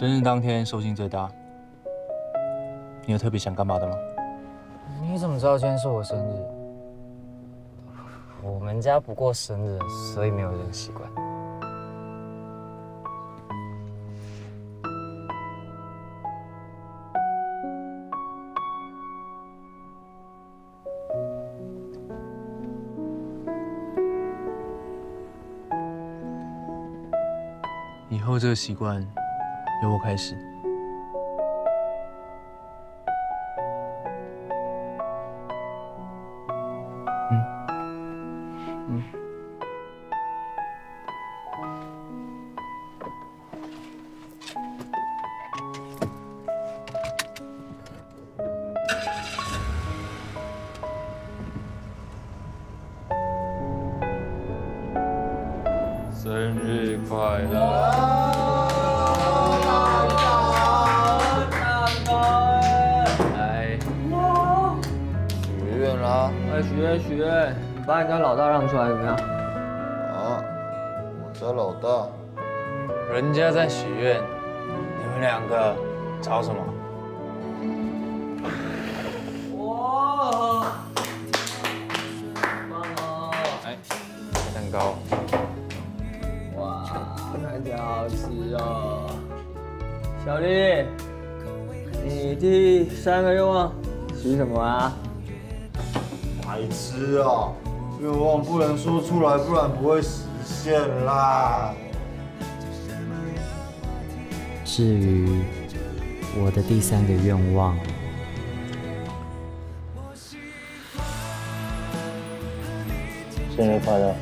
生日当天寿星最大，你有特别想干嘛的吗？你怎么知道今天是我生日？我们家不过生日，所以没有这个习惯。以后这个习惯由我开始。生日快乐！许愿许愿，把你家老大让出来怎么样？啊，我家老大，人家在许愿，你们两个吵什么？哇！哎，蛋糕。哇，看起来好吃哦。小丽，你第三个愿望许什么啊？白痴啊！愿望不能说出来，不然不会实现啦。至于我的第三个愿望，生日快乐！